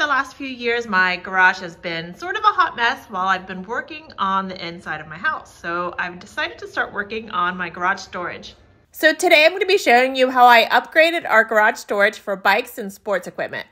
the last few years, my garage has been sort of a hot mess while I've been working on the inside of my house. So I've decided to start working on my garage storage. So today I'm going to be showing you how I upgraded our garage storage for bikes and sports equipment.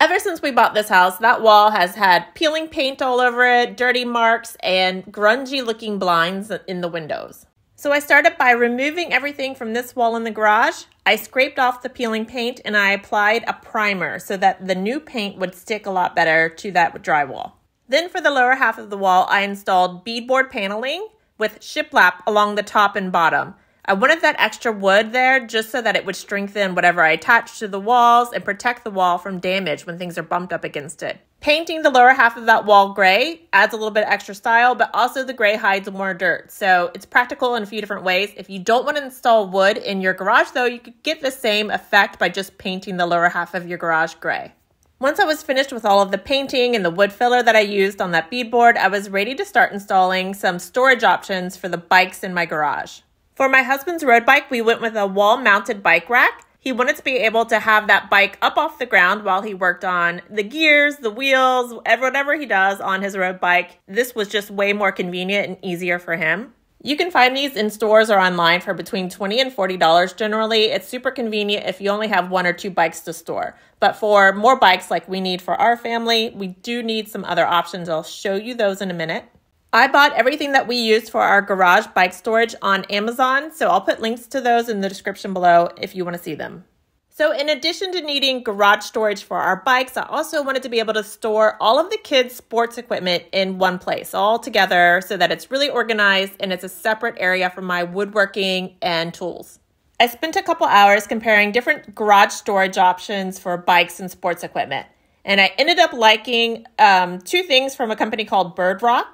Ever since we bought this house, that wall has had peeling paint all over it, dirty marks, and grungy looking blinds in the windows. So I started by removing everything from this wall in the garage. I scraped off the peeling paint and I applied a primer so that the new paint would stick a lot better to that drywall. Then for the lower half of the wall, I installed beadboard paneling with shiplap along the top and bottom. I wanted that extra wood there just so that it would strengthen whatever I attached to the walls and protect the wall from damage when things are bumped up against it. Painting the lower half of that wall gray adds a little bit of extra style, but also the gray hides more dirt. So it's practical in a few different ways. If you don't want to install wood in your garage though, you could get the same effect by just painting the lower half of your garage gray. Once I was finished with all of the painting and the wood filler that I used on that beadboard, I was ready to start installing some storage options for the bikes in my garage. For my husband's road bike, we went with a wall mounted bike rack. He wanted to be able to have that bike up off the ground while he worked on the gears, the wheels, whatever he does on his road bike. This was just way more convenient and easier for him. You can find these in stores or online for between 20 and $40 generally. It's super convenient if you only have one or two bikes to store. But for more bikes like we need for our family, we do need some other options. I'll show you those in a minute. I bought everything that we use for our garage bike storage on Amazon, so I'll put links to those in the description below if you want to see them. So in addition to needing garage storage for our bikes, I also wanted to be able to store all of the kids' sports equipment in one place, all together, so that it's really organized and it's a separate area for my woodworking and tools. I spent a couple hours comparing different garage storage options for bikes and sports equipment. And I ended up liking um, two things from a company called BirdRock.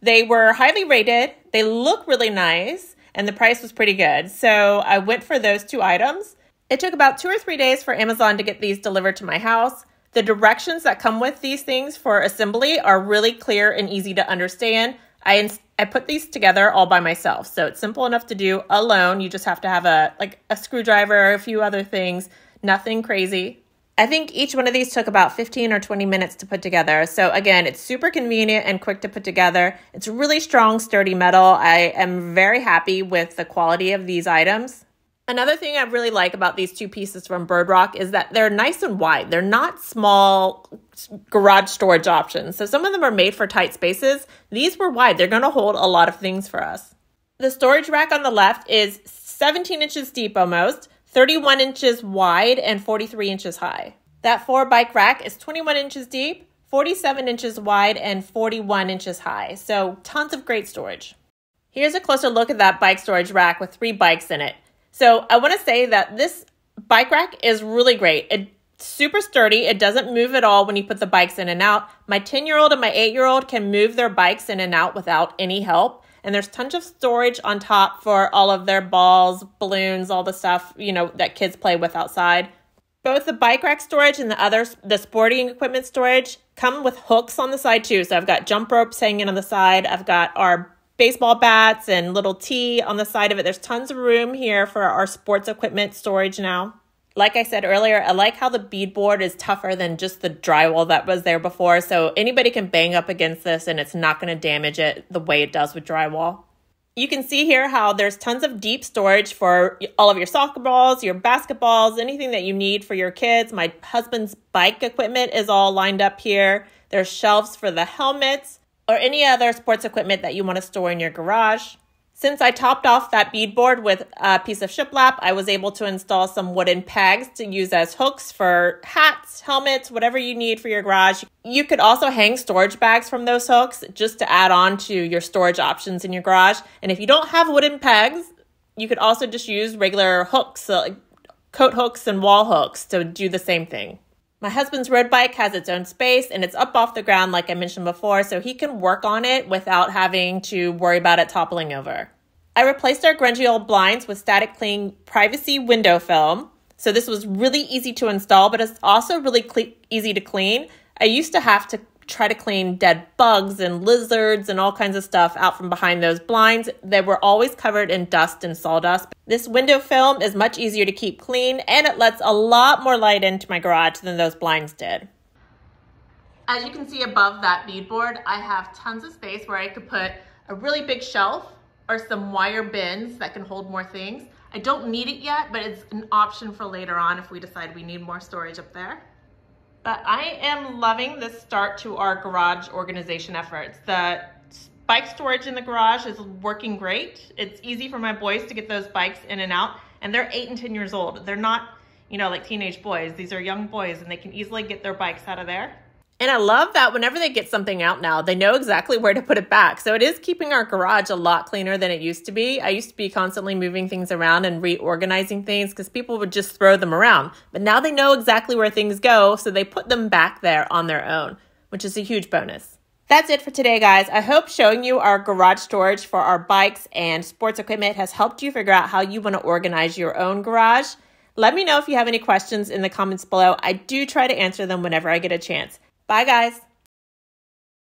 They were highly rated, they look really nice, and the price was pretty good. So I went for those two items. It took about two or three days for Amazon to get these delivered to my house. The directions that come with these things for assembly are really clear and easy to understand. I I put these together all by myself, so it's simple enough to do alone. You just have to have a like a screwdriver, or a few other things, nothing crazy. I think each one of these took about 15 or 20 minutes to put together. So again, it's super convenient and quick to put together. It's really strong, sturdy metal. I am very happy with the quality of these items. Another thing I really like about these two pieces from BirdRock is that they're nice and wide. They're not small garage storage options. So some of them are made for tight spaces. These were wide. They're going to hold a lot of things for us. The storage rack on the left is 17 inches deep almost. 31 inches wide and 43 inches high. That four bike rack is 21 inches deep, 47 inches wide, and 41 inches high. So tons of great storage. Here's a closer look at that bike storage rack with three bikes in it. So I want to say that this bike rack is really great. It's super sturdy. It doesn't move at all when you put the bikes in and out. My 10 year old and my 8 year old can move their bikes in and out without any help and there's tons of storage on top for all of their balls, balloons, all the stuff, you know, that kids play with outside. Both the bike rack storage and the other the sporting equipment storage come with hooks on the side too. So I've got jump ropes hanging on the side. I've got our baseball bats and little tee on the side of it. There's tons of room here for our sports equipment storage now. Like I said earlier, I like how the beadboard is tougher than just the drywall that was there before. So anybody can bang up against this and it's not going to damage it the way it does with drywall. You can see here how there's tons of deep storage for all of your soccer balls, your basketballs, anything that you need for your kids. My husband's bike equipment is all lined up here. There's shelves for the helmets or any other sports equipment that you want to store in your garage. Since I topped off that beadboard with a piece of shiplap, I was able to install some wooden pegs to use as hooks for hats, helmets, whatever you need for your garage. You could also hang storage bags from those hooks just to add on to your storage options in your garage. And if you don't have wooden pegs, you could also just use regular hooks, like coat hooks and wall hooks to do the same thing. My husband's road bike has its own space and it's up off the ground, like I mentioned before, so he can work on it without having to worry about it toppling over. I replaced our grungy old blinds with static cling privacy window film. So this was really easy to install, but it's also really easy to clean. I used to have to try to clean dead bugs and lizards and all kinds of stuff out from behind those blinds. They were always covered in dust and sawdust. This window film is much easier to keep clean and it lets a lot more light into my garage than those blinds did. As you can see above that beadboard, I have tons of space where I could put a really big shelf or some wire bins that can hold more things. I don't need it yet, but it's an option for later on if we decide we need more storage up there. But I am loving the start to our garage organization efforts. The bike storage in the garage is working great. It's easy for my boys to get those bikes in and out, and they're eight and 10 years old. They're not, you know, like teenage boys. These are young boys, and they can easily get their bikes out of there. And I love that whenever they get something out now, they know exactly where to put it back. So it is keeping our garage a lot cleaner than it used to be. I used to be constantly moving things around and reorganizing things because people would just throw them around. But now they know exactly where things go, so they put them back there on their own, which is a huge bonus. That's it for today, guys. I hope showing you our garage storage for our bikes and sports equipment has helped you figure out how you want to organize your own garage. Let me know if you have any questions in the comments below. I do try to answer them whenever I get a chance. Bye, guys.